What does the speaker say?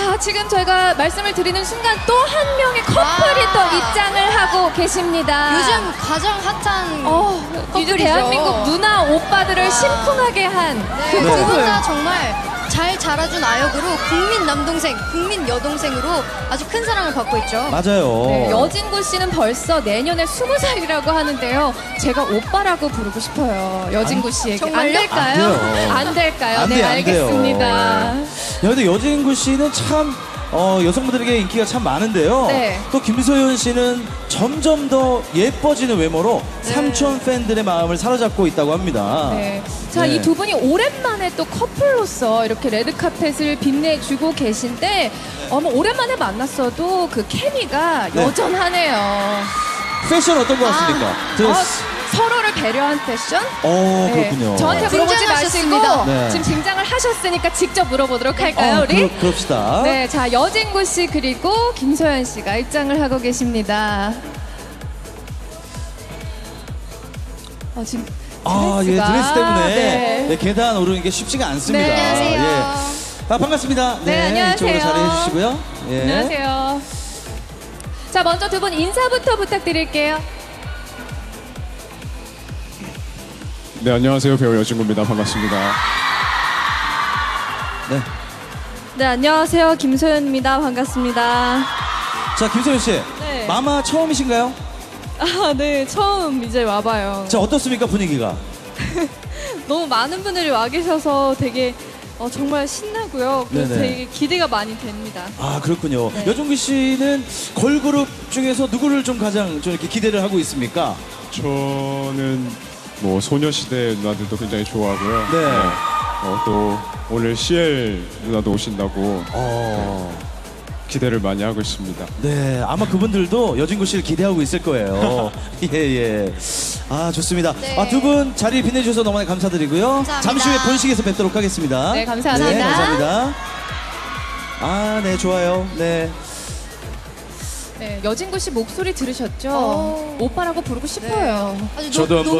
아, 지금 저희가 말씀을 드리는 순간 또 한 명의 커플이 와. 또 입장을 하고 계십니다. 요즘 가장 핫한 어, 이제 커플이죠. 대한민국 누나 오빠들을 와. 심쿵하게 한그 네, 네. 두 분 커플. 다 정말 잘 자라준 아역으로 국민 남동생, 국민 여동생으로 아주 큰 사랑을 받고 있죠. 맞아요. 네, 여진구 씨는 벌써 내년에 스무 살이라고 하는데요. 제가 오빠라고 부르고 싶어요. 여진구 씨에게. 정말요? 안 될까요? 안 돼요. 안 될까요? 안 네, 돼요, 안 돼요. 알겠습니다. 야, 근데 여진구 씨는 참 어, 여성분들에게 인기가 참 많은데요. 네. 또 김소연 씨는 점점 더 예뻐지는 외모로 삼촌 팬들의 마음을 사로잡고 있다고 합니다. 네. 자, 네. 이두 분이 오랜만에 또 커플로서 이렇게 레드카펫을 빛내주고 계신데, 어머, 오랜만에 만났어도 그 케미가 네. 여전하네요. 패션 어떤 것 같습니까? 아, 드레스. 서로를 배려한 패션? 어, 네. 그렇군요. 저한테 물어보지 마시고. 네. 지금 등장을 하셨으니까 직접 물어보도록 할까요, 어, 우리? 그러, 그럽시다. 네, 자 여진구 씨 그리고 김소연 씨가 입장을 하고 계십니다. 어, 지금 아, 예, 드레스가, 드레스 때문에 네. 네, 계단 오르는 게 쉽지가 않습니다. 네, 안녕하세요. 예. 아, 반갑습니다. 네, 안녕하세요. 이쪽으로 자리해 주시고요. 예. 안녕하세요. 자 먼저 두 분 인사부터 부탁드릴게요. 네 안녕하세요 배우 여진구입니다 반갑습니다. 네. 네 안녕하세요 김소연입니다 반갑습니다. 자, 김소연 씨. 네. 마마 처음이신가요? 아 네 처음 이제 와봐요. 자, 어떻습니까, 분위기가? 너무 많은 분들이 와 계셔서 되게 어, 정말 신나고요. 그래서 네네. 되게 기대가 많이 됩니다. 아, 그렇군요. 네. 여종기 씨는 걸그룹 중에서 누구를 좀 가장 좀 이렇게 기대를 하고 있습니까? 저는 뭐 소녀시대 누나들도 굉장히 좋아하고요. 네. 어, 또 오늘 CL 누나도 오신다고 어. 기대를 많이 하고 있습니다. 네, 아마 그분들도 여진구 씨를 기대하고 있을 거예요. 예, 예. 아, 좋습니다. 네. 아, 두 분 자리 빛내주셔서 너무나 감사드리고요. 감사합니다. 잠시 후에 본식에서 뵙도록 하겠습니다. 네, 감사합니다. 네, 감사합니다. 아, 네, 좋아요. 네. 네, 여진구 씨 목소리 들으셨죠? 어. 오빠라고 부르고 싶어요. 아주 저도 노, 한번